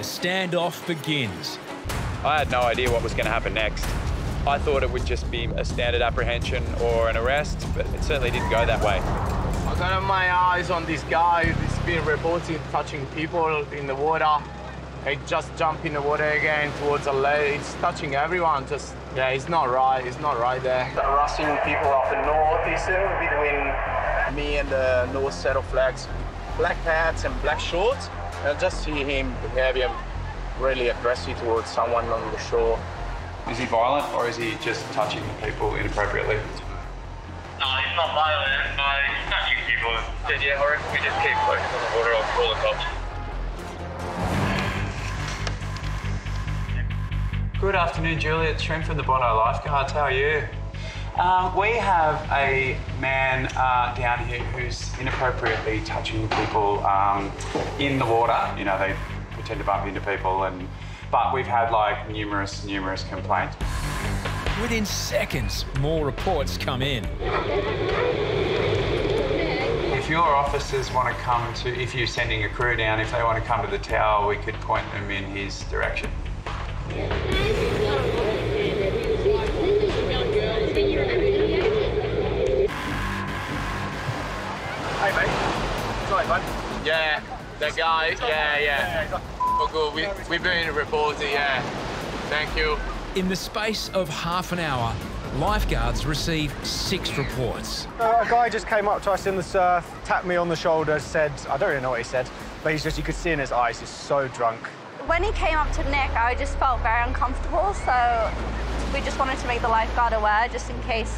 the standoff begins. I had no idea what was going to happen next. I thought it would just be a standard apprehension or an arrest, but it certainly didn't go that way. I got my eyes on this guy who's been reported touching people in the water. He just jumped in the water again towards a lake. He's touching everyone. Just yeah, he's not right. He's not right there. Harassing people up the north northeastern between me and the north set of flags. Black hats and black shorts. I just see him behaving really aggressive towards someone on the shore. Is he violent or is he just touching people inappropriately? No, he's not violent, but he's touching people. Said, yeah, I we just keep focused on the water. I'll call the cops. Good afternoon, Juliet. It's Shrimp from the Bondi Lifeguards. How are you? Um, we have a man uh, down here who's inappropriately touching people um, in the water. You know, they pretend to bump into people, and but we've had like numerous, numerous complaints. Within seconds, more reports come in. If your officers want to come to, if you're sending a crew down, if they want to come to the tower, we could point them in his direction. Yeah, the guy. Yeah, yeah. Oh, good. We, we've been reported, yeah. Thank you. In the space of half an hour, lifeguards receive six reports. Uh, a guy just came up to us in the surf, tapped me on the shoulder, said, I don't really know what he said, but he's just, you could see in his eyes, he's so drunk. When he came up to Nick, I just felt very uncomfortable, so we just wanted to make the lifeguard aware just in case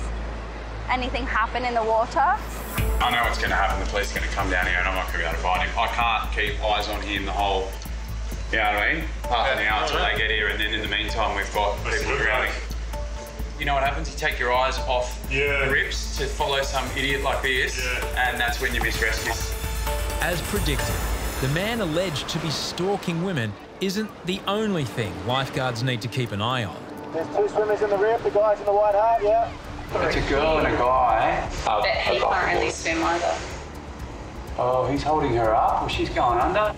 anything happened in the water. I know what's going to happen. The police are going to come down here and I'm not going to be able to find him. I can't keep eyes on him the whole, you know what I mean? Half an hour until they get here and then in the meantime we've got people drowning. You know what happens? You take your eyes off Yeah. the rips to follow some idiot like this Yeah. and that's when you miss rescues. As predicted, the man alleged to be stalking women isn't the only thing lifeguards need to keep an eye on. There's two swimmers in the rip, the guy's in the white hat, yeah. It's a girl and a guy. But he oh, can't really swim either. Oh, he's holding her up, or she's going under.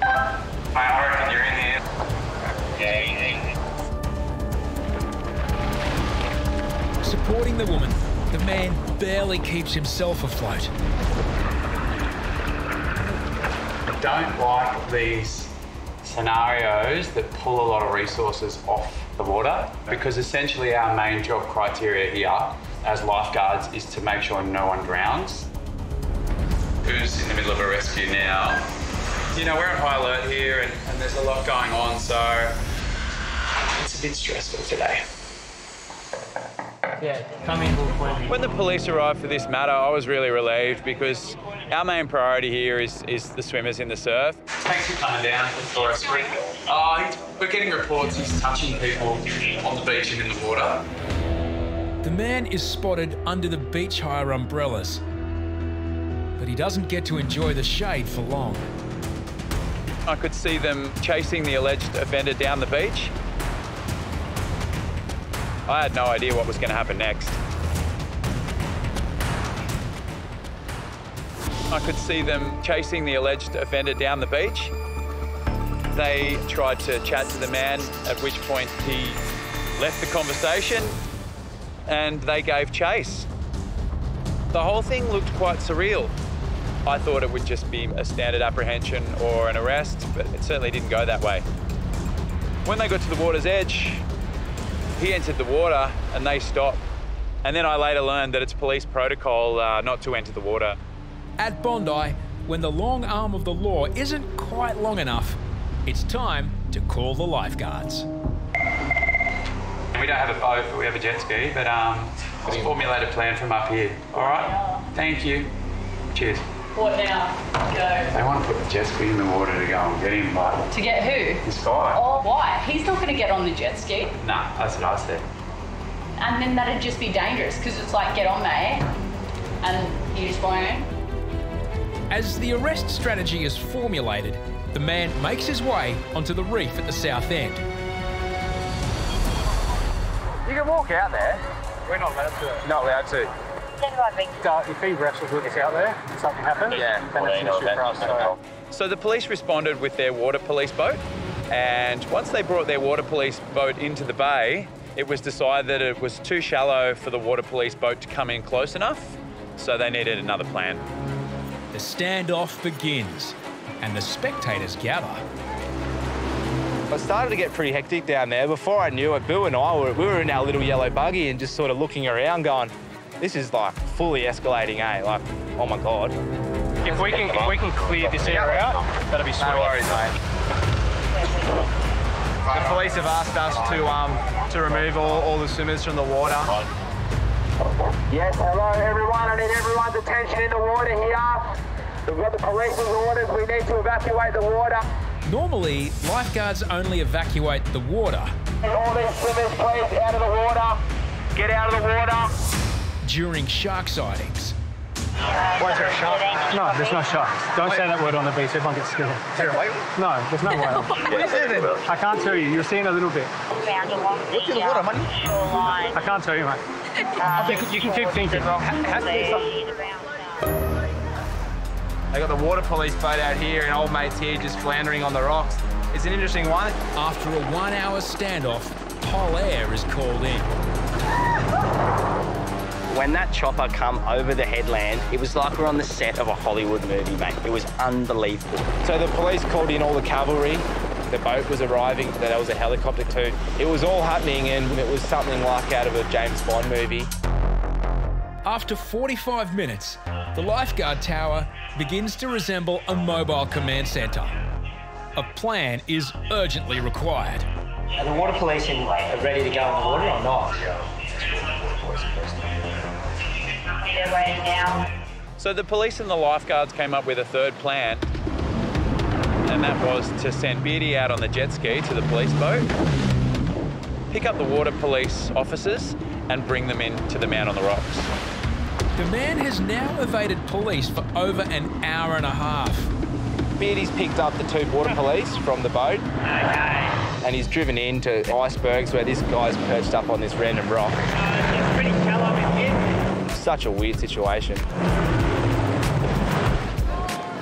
Mate, I reckon you're in here. Yeah, easy. Supporting the woman, the man barely keeps himself afloat. I don't like these scenarios that pull a lot of resources off the water because essentially our main job criteria here as lifeguards is to make sure no one drowns. Who's in the middle of a rescue now? You know, we're on high alert here and, and there's a lot going on, so it's a bit stressful today. Yeah, come in, we'll When the police arrived for this matter, I was really relieved because our main priority here is, is the swimmers in the surf. Thanks for coming down for us. Oh, he's, we're getting reports he's touching people on the beach and in the water. The man is spotted under the beach hire umbrellas, but he doesn't get to enjoy the shade for long. I could see them chasing the alleged offender down the beach. I had no idea what was going to happen next. I could see them chasing the alleged offender down the beach. They tried to chat to the man, at which point he left the conversation and they gave chase. The whole thing looked quite surreal. I thought it would just be a standard apprehension or an arrest, but it certainly didn't go that way. When they got to the water's edge, he entered the water and they stopped. And then I later learned that it's police protocol uh, not to enter the water. At Bondi, when the long arm of the law isn't quite long enough, it's time to call the lifeguards. We don't have a boat, but we have a jet ski. But um, it's a formulated plan from up here. All right. Thank you. Cheers. What now? Go. They want to put the jet ski in the water to go and get him, but To get who? this guy. Oh, why? He's not going to get on the jet ski. Nah, that's what I said. And then that'd just be dangerous because it's like, get on, mate. And you just won't. As the arrest strategy is formulated, the man makes his way onto the reef at the south end. You can walk out there. We're not allowed to. Not allowed to. Uh, if he wrestles with us out there something happens, Yeah, then well, it's an issue for us. So So the police responded with their water police boat, and once they brought their water police boat into the bay, it was decided that it was too shallow for the water police boat to come in close enough, so they needed another plan. The standoff begins, and the spectators gather. It started to get pretty hectic down there. Before I knew it, Boo and I were, we were in our little yellow buggy and just sort of looking around going, this is like fully escalating, eh? Like, oh my God. If we can, if we can clear this area out, that'll be sweet. No worries, mate. The police have asked us to um, to remove all, all the swimmers from the water. Yes, hello everyone. I need everyone's attention in the water here. We've got the police's orders. We need to evacuate the water. Normally, lifeguards only evacuate the water. All these swimmers, please, out of the water. Get out of the water. During shark sightings. Why is there a shark? No, there's no sharks. Don't say that word on the beach. Everyone gets scared. No, there's no whale. What is it then? I can't tell you. You're seeing a little bit. What's in the water, money? I can't tell you, mate. you, can, you can keep thinking. They got the water police boat out here and old mates here just floundering on the rocks. It's an interesting one. After a one hour standoff, Pol Air is called in. When that chopper come over the headland, it was like we're on the set of a Hollywood movie, mate. It was unbelievable. So the police called in all the cavalry. The boat was arriving. There was a helicopter too. It was all happening, and it was something like out of a James Bond movie. After 45 minutes, the lifeguard tower begins to resemble a mobile command centre. A plan is urgently required. Are the water police in, ready to go in the water or not? They're now. So the police and the lifeguards came up with a third plan, and that was to send Beardy out on the jet ski to the police boat, pick up the water police officers, and bring them in to the man on the rocks. The man has now evaded police for over an hour and a half. Beardy's picked up the two water police from the boat. And he's driven into icebergs where this guy's perched up on this random rock. Oh, Such a weird situation.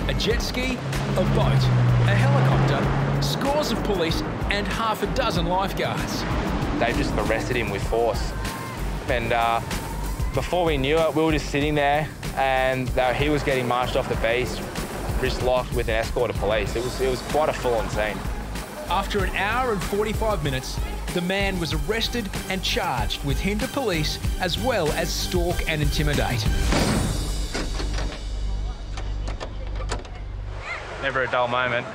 A jet ski, a boat, a helicopter, scores of police, and half a dozen lifeguards. They've just arrested him with force. And uh, before we knew it, we were just sitting there and uh, he was getting marched off the beach, wrist locked with an escort of police. It was, it was quite a full-on scene. After an hour and 45 minutes, the man was arrested and charged with hinder police as well as stalk and intimidate. Never a dull moment.